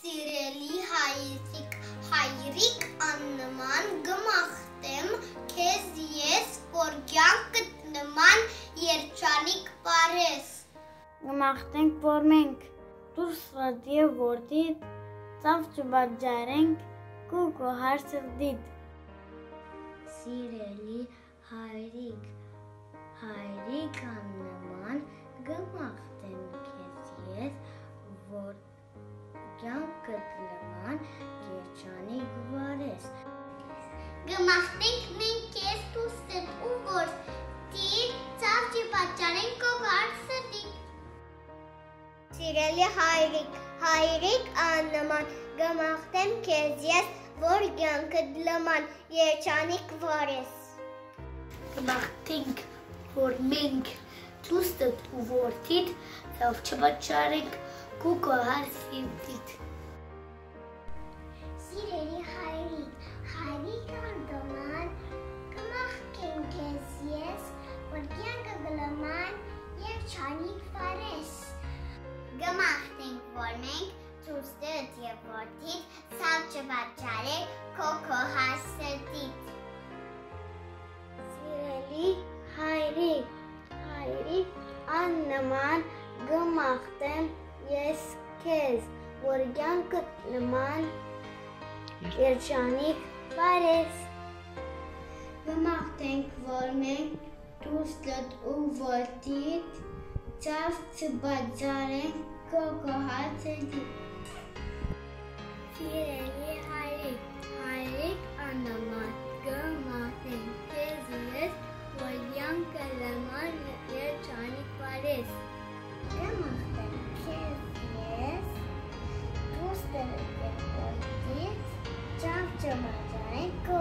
Սիրելի հայրիկ, հայրիկ աննման գմախտեմ քեզ ես որ կյանքդ նման երջանիկ բարես։ Գմախտենք որ մենք դուրս ռադիո որդիդ ծավ չբաջարենք կուկո հարցրդիդ։ Սիրելի հայրիկ, հայրիկ Գմախտենք մենք քեզ դուստ ու որ տիր ծավ չպատճառենք քո հարցրդի։ Սիրելի հայրիկ, հայրիկ աննման գմախտեմ քեզ ես, որ կյանքդ նման երջանիկ վարես։ Գմախտենք, որ մենք դուստդ ու որդիդ ծավ չպատճառենք կուկո հարցրդիդ։ հայրիկ աննման գմախտեմ ես քեզ, որ կյանքդ նման երջանիկ բարես։ Գմախտենք, որ մենք դուստդ ու որդիդ ցավ չվաճարենք քոքո հասրտիդ։ Սիրելի चमक चमक जाए को